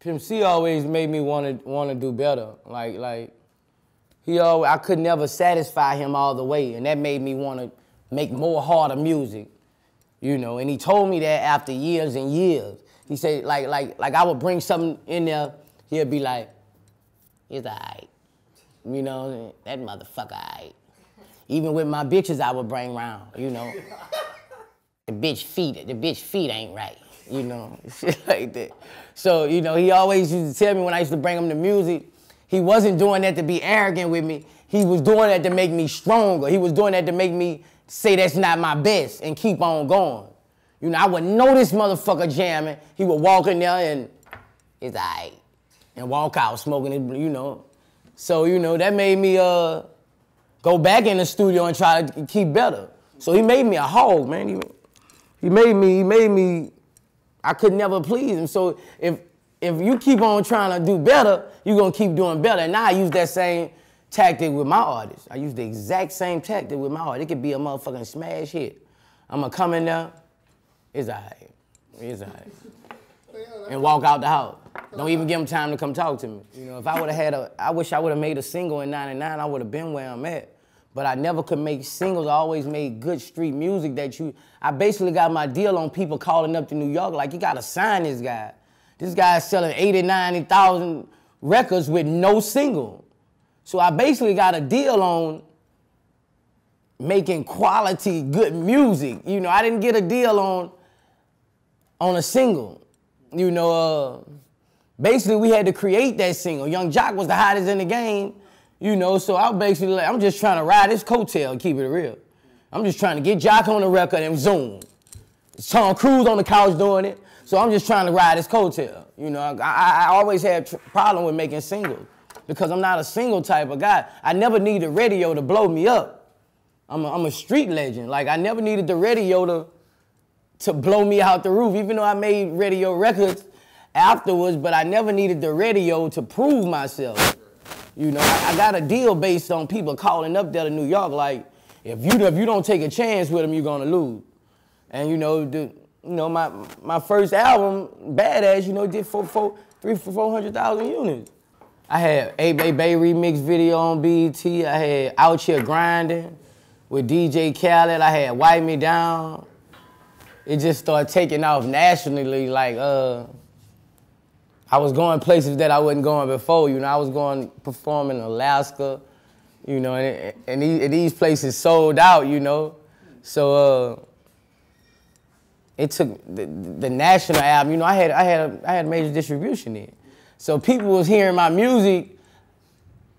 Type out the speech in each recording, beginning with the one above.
Pimp C always made me want to want to do better. Like like he always I could never satisfy him all the way, and that made me want to make more harder music. You know, and he told me that after years and years. He said like like like I would bring something in there, he'd be like, "It's alright." You know, that motherfucker alright. Even with my bitches, I would bring round. You know, the bitch feet, the bitch feet ain't right. You know, shit like that. So you know, he always used to tell me when I used to bring him the music, he wasn't doing that to be arrogant with me. He was doing that to make me stronger. He was doing that to make me say that's not my best and keep on going. You know, I would know this motherfucker jamming. He would walk in there and it's alright. And walk out smoking it, you know. So, you know, that made me uh go back in the studio and try to keep better. So he made me a hog, man. He, he made me, he made me, I could never please him. So if if you keep on trying to do better, you're gonna keep doing better. And now I use that same tactic with my artists. I use the exact same tactic with my art. It could be a motherfucking smash hit. I'm gonna come in there, it's alright. It's alright. And walk out the house. Don't even give them time to come talk to me. You know, if I would have had a, I wish I would have made a single in 99, I would have been where I'm at. But I never could make singles. I always made good street music that you, I basically got my deal on people calling up to New York, like, you gotta sign this guy. This guy's selling 80, 90,000 records with no single. So I basically got a deal on making quality, good music. You know, I didn't get a deal on on a single. You know, uh, basically we had to create that single. Yung Joc was the hottest in the game. You know, so I basically like, I'm just trying to ride this coattail and keep it real. I'm just trying to get Joc on the record and zoom. It's Tom Cruise on the couch doing it. So I'm just trying to ride this coattail. You know, I, I, I always had a problem with making singles because I'm not a single type of guy. I never needed the radio to blow me up. I'm a, I'm a street legend. Like I never needed the radio to to blow me out the roof, even though I made radio records afterwards, but I never needed the radio to prove myself. You know, I, I got a deal based on people calling up there to New York, like, if you if you don't take a chance with them, you're gonna lose. And you know, the, you know, my my first album, Bad Azz, you know, did four, four, three, four hundred thousand units. I had A Bay Bay remix video on BET. I had Out Here Grinding with DJ Khaled. I had Wipe Me Down. It just started taking off nationally. Like, uh, I was going places that I wasn't going before. You know, I was going performing in Alaska. You know, and, and, these, and these places sold out. You know, so. Uh, it took the, the, national album. You know, I had I had a, I had major distribution in, so people was hearing my music.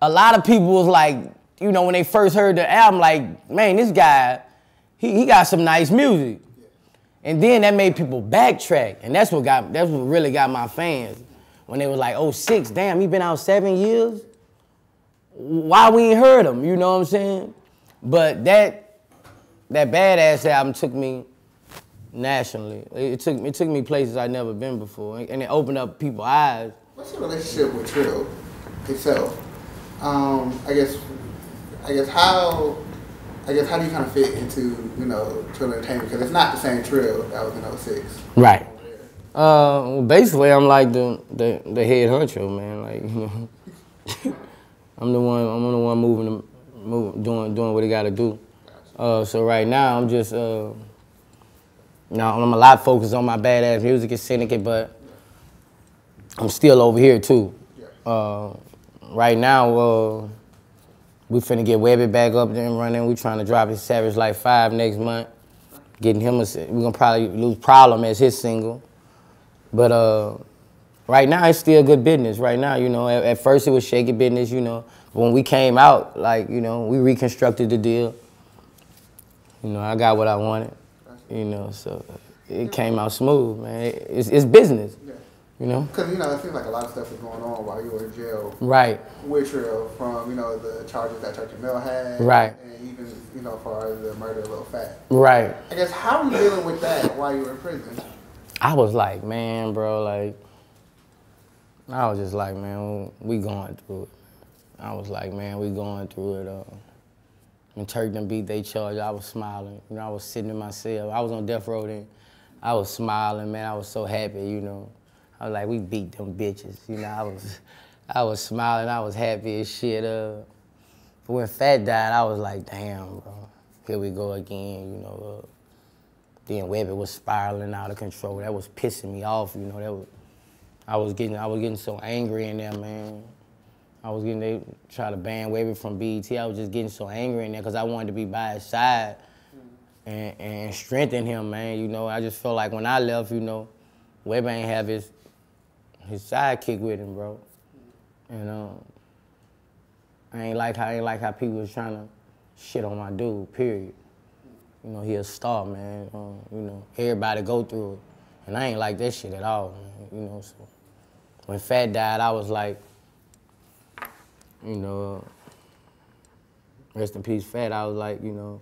A lot of people was like, you know, when they first heard the album, like, man, this guy, he, he got some nice music, and then that made people backtrack, and that's what got that's what really got my fans when they was like, oh six, damn, he been out seven years. Why we ain't heard him? You know what I'm saying? But that that badass album took me nationally. It took it took me places I'd never been before, and it opened up people's eyes. What's your relationship with Trill itself? Um, I guess, I guess how, I guess how do you kind of fit into you know Trill Entertainment because it's not the same Trill that was in 06. Right. Uh, well, basically, I'm like the, the the head honcho, man. Like you know, I'm the one. I'm the one moving, moving, doing doing what he got to do. Uh, so right now, I'm just. Uh, now I'm a lot focused on my badass music and syndicate, but I'm still over here too. Uh, right now, uh, we finna get Webbie back up there and running. We trying to drop his Savage Life 5 next month. Getting him, a, we gonna probably lose Problem as his single. But uh, right now, it's still good business. Right now, you know, at, at first it was shaky business, you know. When we came out, like, you know, we reconstructed the deal. You know, I got what I wanted. You know, so it came out smooth, man. It's, it's business. Yeah. You know? Because, you know, it seems like a lot of stuff was going on while you were in jail. Right. With Trill from, you know, the charges that and Mel had. Right. And even, you know, for the murder of Lil Fat. Right. I guess, how were you dealing with that while you were in prison? I was like, man, bro, like, I was just like, man, we going through it. I was like, man, we going through it. Uh, when Turk them beat they charge, I was smiling. You know, I was sitting in my cell. I was on death row then. I was smiling, man. I was so happy, you know. I was like, we beat them bitches. You know, I was, I was smiling. I was happy as shit. Uh, but when Fat died, I was like, damn, bro, here we go again. You know, uh, then Webbie was spiraling out of control. That was pissing me off. You know, that was, I was getting, I was getting so angry in there, man. I was getting, they try to ban Webbie from BET. I was just getting so angry in there because I wanted to be by his side and, and strengthen him, man. You know, I just felt like when I left, you know, Webbie ain't have his his sidekick with him, bro. And um, I ain't like how I ain't like how people was trying to shit on my dude. Period. You know, he a star, man. Um, you know, everybody go through it, and I ain't like that shit at all, man. You know, so when Fat died, I was like, you know, uh, rest in peace, Fat. I was like, you know,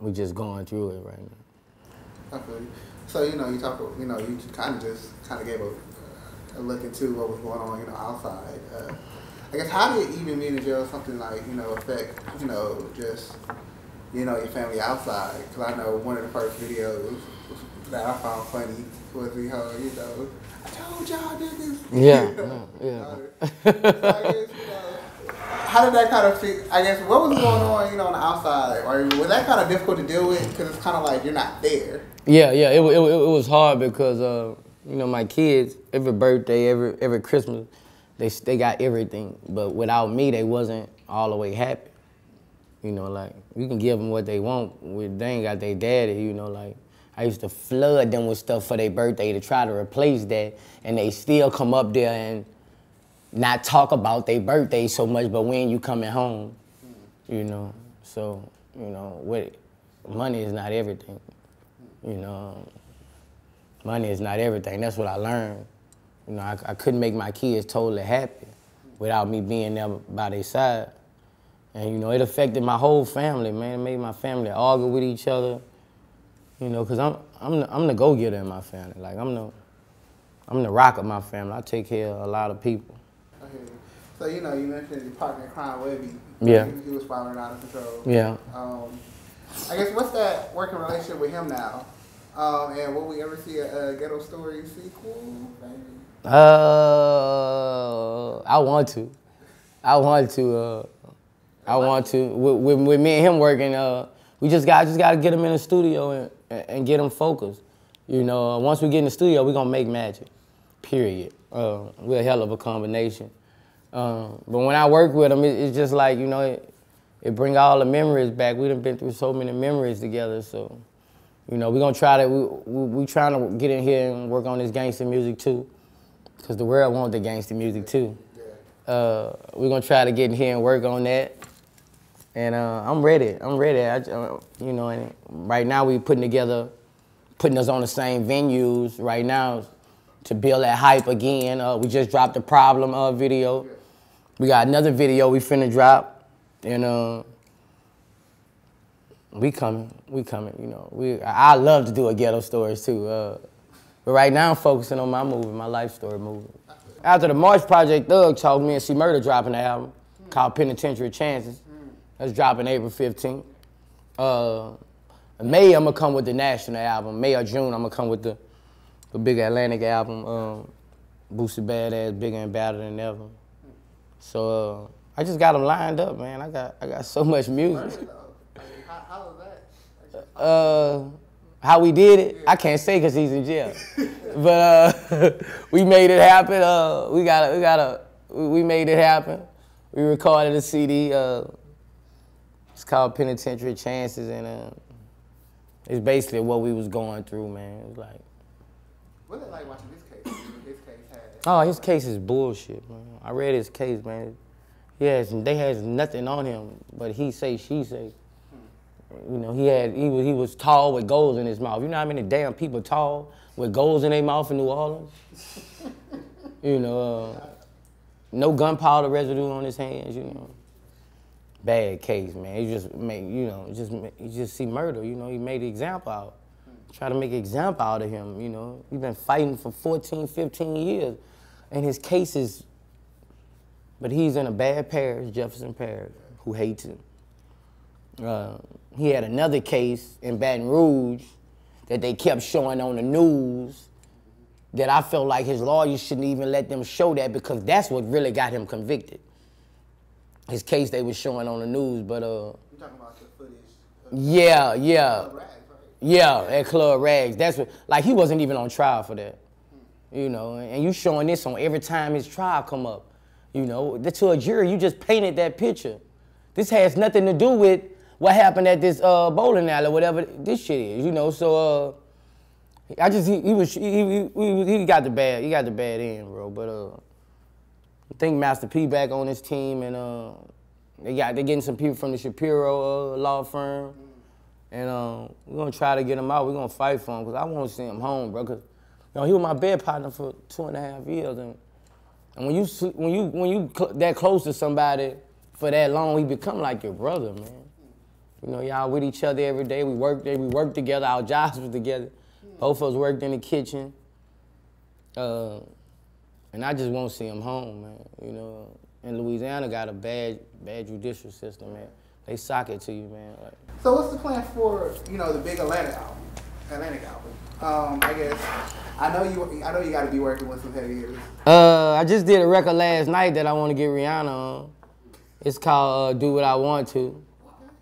we just going through it right now. I feel you. So you know, you talk, you know, you kind of just kind of gave a, a look into what was going on, you know, outside. Uh, I guess how did even being in jail something like you know affect you know just you know your family outside? Because I know one of the first videos that I found funny was the whole you know I told y'all niggas. Yeah, yeah. yeah. so guess, you know, how did that kind of fit? I guess what was going on, you know, on the outside, or was that kind of difficult to deal with? Because it's kind of like you're not there. Yeah, yeah, it, it, it was hard because uh, you know my kids every birthday, every every Christmas, they they got everything, but without me, they wasn't all the way happy. You know, like you can give them what they want, they ain't got their daddy. You know, like I used to flood them with stuff for their birthday to try to replace that, and they still come up there and not talk about their birthday so much, but when you coming home, you know. So you know, money is not everything. You know, money is not everything. That's what I learned. You know, I, I couldn't make my kids totally happy without me being there by their side. And you know, it affected my whole family, man. It made my family argue with each other. You know, cause I'm I'm the, I'm the go-getter in my family. Like I'm the I'm the rock of my family. I take care of a lot of people. You. So you know, you mentioned your partner in crime, Webbie. Yeah. He, he was spiraling out of control. Yeah. Um, I guess what's that working relationship with him now? Um, and will we ever see a, a Ghetto Story sequel? Maybe. Uh, I want to. I want to. Uh, I want to. With, with, with me and him working, uh, we just got just got to get him in the studio and, and, get him focused. You know, uh, once we get in the studio, we're gonna make magic. Period. Uh, we're a hell of a combination. Um, but when I work with him, it, it's just like you know, it, it bring all the memories back. We done been through so many memories together, so. You know, we're gonna try to, we, we, we trying to get in here and work on this gangster music too. Because the world wants the gangster music too. Uh, we're gonna try to get in here and work on that. And uh, I'm ready, I'm ready. I, uh, you know, and right now we putting together, putting us on the same venues right now to build that hype again. Uh, we just dropped the Problem uh, video. We got another video we finna drop. And uh, we coming, we coming, you know. We, I love to do a ghetto stories too. Uh, but right now I'm focusing on my movie, my life story movie. After the March Project, Thug told me and C Murder dropping the album called Penitentiary Chances. That's dropping April 15th. Uh, May I'm gonna come with the national album. May or June I'm gonna come with the, the big Atlantic album. Um, Boosie Badazz, bigger and badder than ever. So uh, I just got them lined up, man. I got I got so much music. How, how was that? uh, how we did it, I can't say because he's in jail. but uh, we made it happen. Uh, we got we got a we we made it happen. We recorded a CD. Uh, it's called Penitentiary Chances, and uh, it's basically what we was going through, man. It's like, What's it like watching his case? His case had. oh, his case is bullshit, man. I read his case, man. He has they has nothing on him, but he say she say. You know, he had he was he was tall with goals in his mouth. You know how many damn people tall with goals in their mouth in New Orleans? you know, uh, no gunpowder residue on his hands. You know, bad case, man. He just made you know just you just see murder. You know, he made the example out. Try to make an example out of him. You know, he's been fighting for 14, 15 years, and his case is. But he's in a bad parish, Jefferson Parish, who hates him. Uh, he had another case in Baton Rouge that they kept showing on the news that I felt like his lawyers shouldn't even let them show that because that's what really got him convicted. His case they was showing on the news, but uh. You talking about the footage? Yeah, yeah. Rags, right? Yeah, at Club Rags. That's what like he wasn't even on trial for that. You know, and you showing this on every time his trial come up. You know, to a jury, you just painted that picture. This has nothing to do with what happened at this uh, bowling alley, or whatever this shit is. You know, so uh, I just he, he was he, he, he got the bad he got the bad end, bro. But uh, think Master P back on his team, and uh, they got they getting some people from the Shapiro uh, law firm, and uh, we're gonna try to get him out. We're gonna fight for him because I want to see him home, bro. Cause you know he was my bed partner for two and a half years, and and when you when you when you cl- that close to somebody for that long, he become like your brother, man. You know, y'all with each other every day. We worked. We worked together. Our jobs was together. Both of us worked in the kitchen. Uh, and I just won't see him home, man. You know, and Louisiana got a bad, bad judicial system, man. They sock it to you, man. Like, So what's the plan for you know the big Atlantic album? Atlantic album. Um, I guess I know you. I know you got to be working with some heavy hitters. uh, I just did a record last night that I want to get Rihanna on. It's called uh, "Do What I Want to."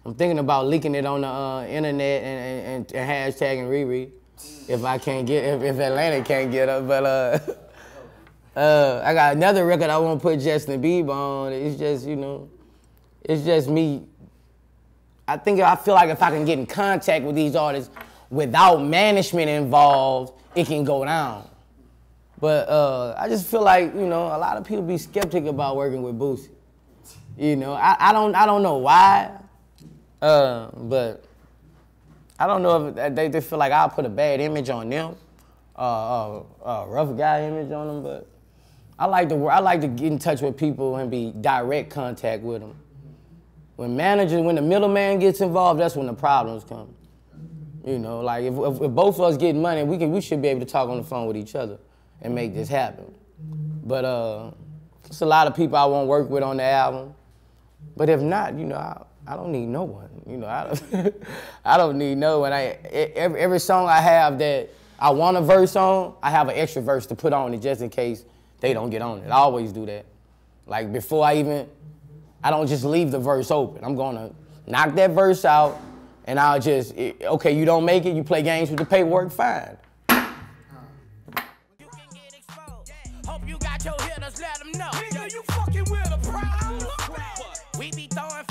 I'm thinking about leaking it on the uh, internet and, and, and hashtagging Riri if I can't get if, if Atlanta can't get her. But uh, uh, I got another record I want to put Justin Bieber on. It's just you know, it's just me. I think I feel like if I can get in contact with these artists without management involved, it can go down. But uh, I just feel like you know a lot of people be skeptic about working with Boosie. You know, I, I don't I don't know why, uh, but I don't know if they, they feel like I'll put a bad image on them, uh, uh, uh, rough guy image on them. But I like to I like to get in touch with people and be direct contact with them. When managers, when the middleman gets involved, that's when the problems come. You know, like if, if, if both of us get money, we can we should be able to talk on the phone with each other and make this happen. But uh, it's a lot of people I won't work with on the album. But if not, you know, I, I don't need no one. You know, I don't, I don't need no one. I, every, every song I have that I want a verse on, I have an extra verse to put on it just in case they don't get on it. I always do that. Like before I even, I don't just leave the verse open. I'm gonna knock that verse out, and I'll just, eh, okay, you don't make it, you play games with the paperwork, fine. You can get exposed. Hope you got your hitters, let them know. Nigga, you fucking with a problem. We be throwing